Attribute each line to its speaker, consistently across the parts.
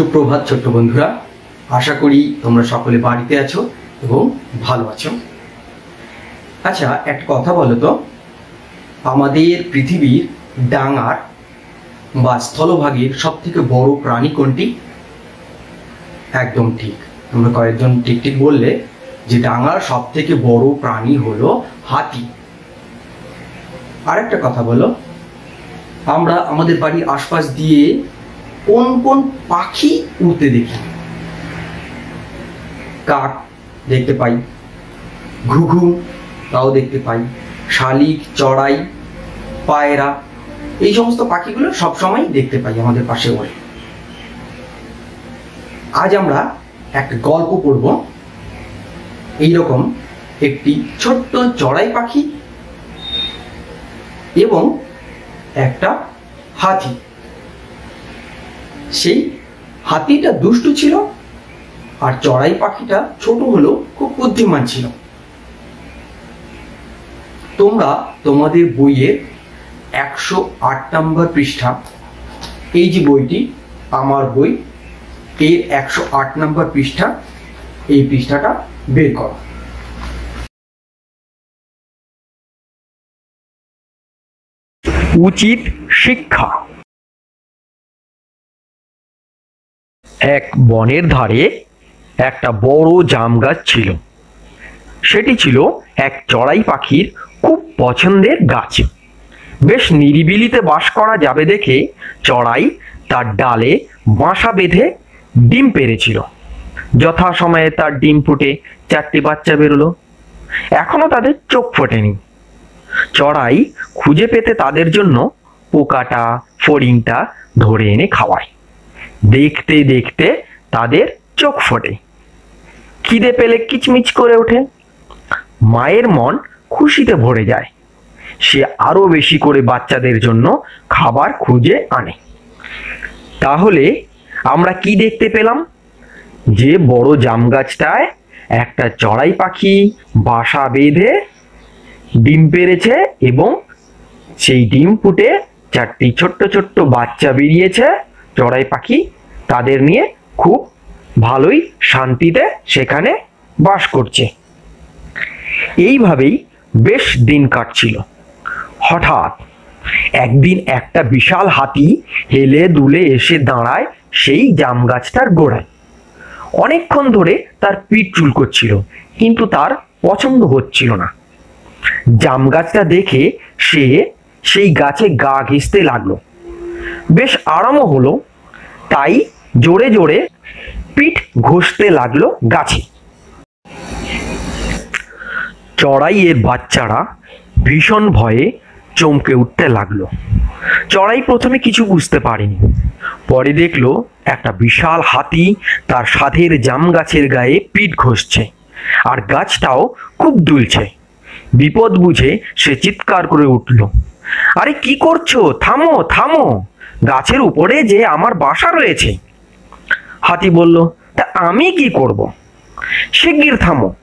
Speaker 1: সুপ্রভাত ছোট্ট বন্ধুরা, আশা করি তোমরা সকলে বাড়িতে আছো এবং ভালো আছো। আচ্ছা একটা কথা বলো তো, আমাদের পৃথিবীর ডাঙার বা স্থলভাগের সব থেকে বড় প্রাণী কোনটি? একদম ঠিক। তোমরা কয়েকজন ঠিক ঠিক বললে যে ডাঙার সব থেকে বড় প্রাণী হলো হাতি। আরেকটা কথা বলো, আমরা আমাদের বাড়ির আশপাশ দিয়ে কোন কোন পাখি উড়তে দেখি? কাক দেখতে পাই, ঘুঘু তাও দেখতে পাই, শালিক, চড়াই, পায়রা, এই সমস্ত পাখিগুলো সবসময় দেখতে পাই আমাদের পাশে ওড়ে। আজ আমরা একটা গল্প পড়ব। এইরকম একটি ছোট্ট চড়াই পাখি এবং একটা হাতি। সেই হাতিটা দুষ্টু ছিল আর চড়াই পাখিটা ছোট হলেও খুব বুদ্ধিমান ছিল। তোমরা তোমাদের বইয়ের একশো আট নম্বর পৃষ্ঠা, এই যে বইটি, আমার বই এর একশো আট নম্বর পৃষ্ঠা, এই পৃষ্ঠাটা বের করো।
Speaker 2: উচিত শিক্ষা। এক বনের ধারে একটা বড় জাম গাছ ছিল। সেটি ছিল এক চড়াই পাখির খুব পছন্দের গাছ। বেশ নিরিবিলিতে বাস করা যাবে দেখে চড়াই তার ডালে বাসা বেঁধে ডিম পেরেছিল। যথাসময়ে তার ডিম ফুটে চারটি বাচ্চা বেরোলো। এখনও তাদের চোখ ফোটেনি। চড়াই খুঁজে পেতে তাদের জন্য পোকাটা, ফড়িংটা ধরে এনে খাওয়ায়। দেখতে দেখতে তাদের চোখ ফোটে। খিদে পেলে কিচমিচ করে ওঠে। মায়ের মন খুশিতে ভরে যায়। সে আরও বেশি করে বাচ্চাদের জন্য খাবার খুঁজে আনে। তাহলে আমরা কি দেখতে পেলাম? যে বড় জাম গাছটায় একটা চড়াই পাখি বাসা বেঁধে ডিম পেরেছে এবং সেই ডিম ফুটে চারটি ছোট্ট ছোট্ট বাচ্চা বেরিয়েছে। চড়াই পাখি তাদের নিয়ে খুব ভালোই শান্তিতে সেখানে বাস করছে। এইভাবেই বেশ দিন কাটছিল। হঠাৎ একদিন একটা বিশাল হাতি হেলে দুলে এসে দাঁড়ায় সেই জাম গাছটার গোড়ায়। অনেকক্ষণ ধরে তার পিঠ চুল করছিল, কিন্তু তার পছন্দ হচ্ছিল না। জাম গাছটা দেখে সে সেই গাছে গা ঘেঁষতে লাগল। বেশ আরামও হলো, তাই জোরে জোরে পিঠ ঘষতে লাগল গাছে। চড়াইয়ের বাচ্চারা ভীষণ ভয়ে চমকে উঠতে লাগল। চড়াই প্রথমে কিছু বুঝতে পারেনি। পরে দেখল একটা বিশাল হাতি তার সাধের জাম গাছের গায়ে পিঠ ঘষছে আর গাছটাও খুব দুলছে। বিপদ বুঝে সে চিৎকার করে উঠল, আরে কি করছ? থামো থামো। গাছের উপরে যে আমার বাসা রয়েছে। হাতি বলল, তা আমি কি করব? শিগগির থামো,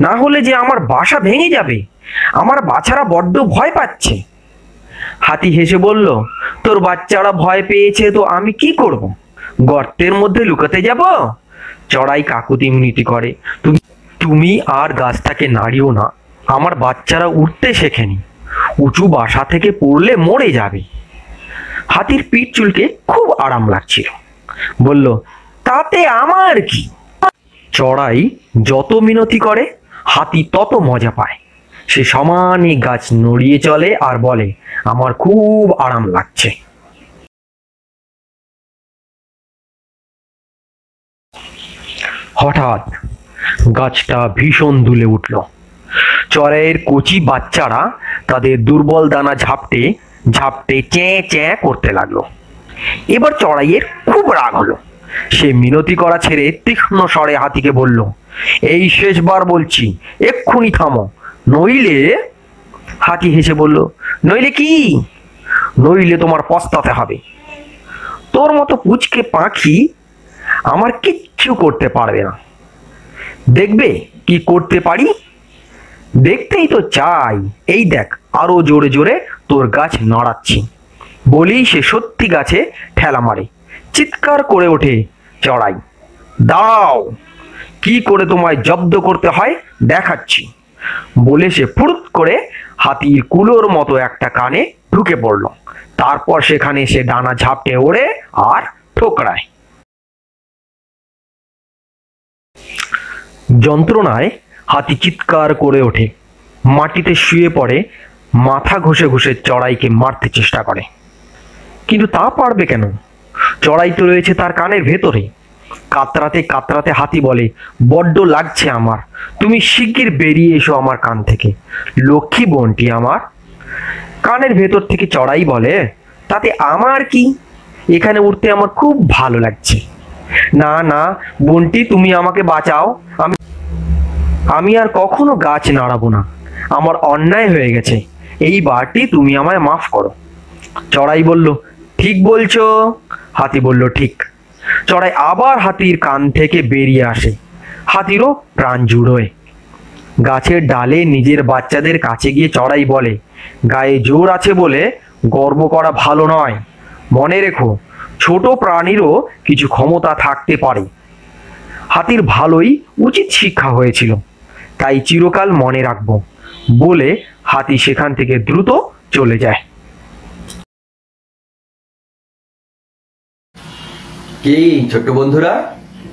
Speaker 2: না হলে যে আমার বাসা ভেঙে যাবে। আমার বাচ্চারা বড্ড ভয় পাচ্ছে। হাতি হেসে বলল, তোর বাচ্চারা ভয় পেয়েছে, তো আমি কি করব? গর্তের মধ্যে লুকাতে যাব? চড়াই কাকুতি মিনতি করে। তুমি তুমি আর গাছটাকে নাড়িও না। আমার বাচ্চারা উঠতে শেখেনি। উঁচু বাসা থেকে পড়লে মরে যাবে। হাতির পিঠ চুলকে খুব আরাম লাগছিল। বলল, তাতে আমার কি? চড়াই যত মিনতি করে, হাতি তত মজা পায়। সে সমানে গাছ নড়িয়ে চলে আর বলে, আমার খুব আরাম লাগছে। হঠাৎ গাছটা ভীষণ দুলে উঠল। চড়াইয়ের কচি বাচ্চারা তাদের দুর্বল দানা ঝাপটে ঝাপটে চেঁ চেঁ করতে লাগল। এবার চড়াইয়ের খুব রাগ হলো। সে মিনতি করা ছেড়ে তীক্ষ্ণ স্বরে হাতিকে বলল, এই শেষবার বলছি, এক্ষুনি থামো। নইলে, হাতি হেসে বলল, নইলে কি? নইলে তোমার পস্তাতে হবে। তোর মতো পুচকে পাখি আমার কিচ্ছু করতে পারবে না। দেখবে কি করতে পারি? দেখতেই তো চাই। এই দেখ, আরও জোরে জোরে তোর গাছ নাড়াচ্ছি। বলেই সে সত্যি গাছে ঠেলা মারে। চিৎকার করে ওঠে চড়াই। দাও কি করে তোমায় জব্দ করতে হয় দেখাচ্ছি। বলে সে ফুরুত করে হাতির কুলোর মতো একটা কানে ঢুকে পড়ল। তারপর সেখানে সে ডানা ঝাপটে ওড়ে আর ঠোকরায়। যন্ত্রণায় হাতি চিৎকার করে ওঠে। মাটিতে শুয়ে পড়ে মাথা ঘষে ঘষে চড়াইকে মারতে চেষ্টা করে। কিন্তু তা পারবে কেন? চড়াই তো রয়েছে তার কানের ভেতরে। কাতরাতে কাতরাতে হাতি বলে, বড্ড লাগছে আমার। তুমি শিগগির বেরিয়ে এসো আমার কান থেকে। লক্ষ্মী বোনটি আমার। কানের ভেতর থেকে চড়াই বলে, তাতে আমার কি? এখানে উঠতে আমার খুব ভালো লাগছে। না না, বোনটি, তুমি আমাকে বাঁচাও। আমি আমি আর কখনো গাছ নাড়াবো না। আমার অন্যায় হয়ে গেছে। এই বারটি তুমি আমায় মাফ করো। চড়াই বলল, ঠিক বলছো। হাতি বলল, ঠিক। চড়াই আবার হাতির কান থেকে বেরিয়ে আসে। হাতিরও প্রাণ জুড়োয়। গাছের ডালে নিজের বাচ্চাদের কাছে গিয়ে চড়াই বলে, গায়ে জোর আছে বলে গর্ব করা ভালো নয়। মনে রেখো, ছোট প্রাণীরও কিছু ক্ষমতা থাকতে পারে। হাতির ভালোই উচিত শিক্ষা হয়েছিল। তাই চিরকাল মনে রাখব। বলে হাতি সেখান থেকে দ্রুত চলে যায়।
Speaker 1: কি, ছোট্ট বন্ধুরা,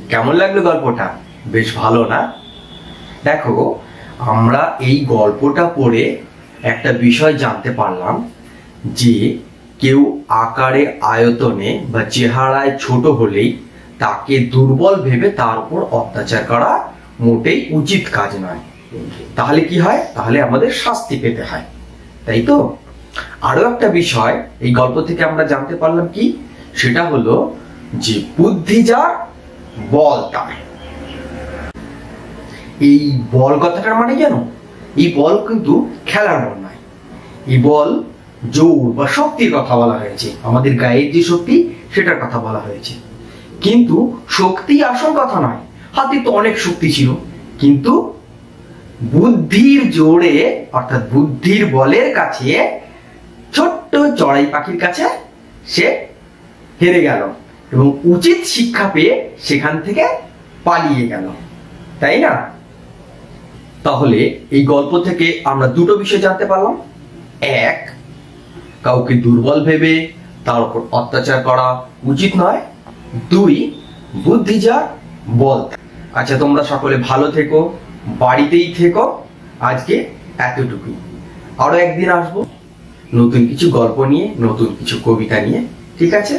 Speaker 1: কেমন লাগল গল্পটা? বেশ ভালো না? দেখো, আমরা এই গল্পটা পড়ে একটা বিষয় জানতে পারলাম যে কেউ আকারে, আয়তনে বা চেহারায় ছোট হলেই তাকে দুর্বল ভেবে তার উপর অত্যাচার করা মোটেই উচিত কাজ নয়। তাহলে কি হয়? তাহলে আমাদের শাস্তি পেতে হয়। তাই তো? আরও একটা বিষয়, এই গল্প থেকে আমরা জানতে পারলাম কি? সেটা হলো যে বুদ্ধি যার বল তার। এই বল কথাটার মানে জানো? এই বল কিন্তু খেলার বল নয়। এই বল জোর বা শক্তির কথা বলা হয়েছে। আমাদের গায়ের যে শক্তি, সেটার কথা বলা হয়েছে। কিন্তু শক্তি আসল কথা নয়। হাতে তো অনেক শক্তি ছিল। কিন্তু বুদ্ধির জোরে, অর্থাৎ বুদ্ধির বলের কাছে ছোট্ট চড়াই পাখির কাছে সে হেরে গেল এবং উচিত শিক্ষা পেয়ে সেখান থেকে পালিয়ে গেল। তাই না? তাহলে এই গল্প থেকে আমরা দুটো বিষয় জানতে পারলাম। এক, কাউকে দুর্বল ভেবে তার উপর অত্যাচার করা উচিত নয়। দুই বুদ্ধি যা বল। আচ্ছা তোমরা সকলে ভালো থেকো। বাড়িতেই থেকো, আজকে এতটুকুই। আরও একদিন আসব, নতুন কিছু গল্প নিয়ে, নতুন কিছু কবিতা নিয়ে, ঠিক আছে?